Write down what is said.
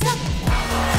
让。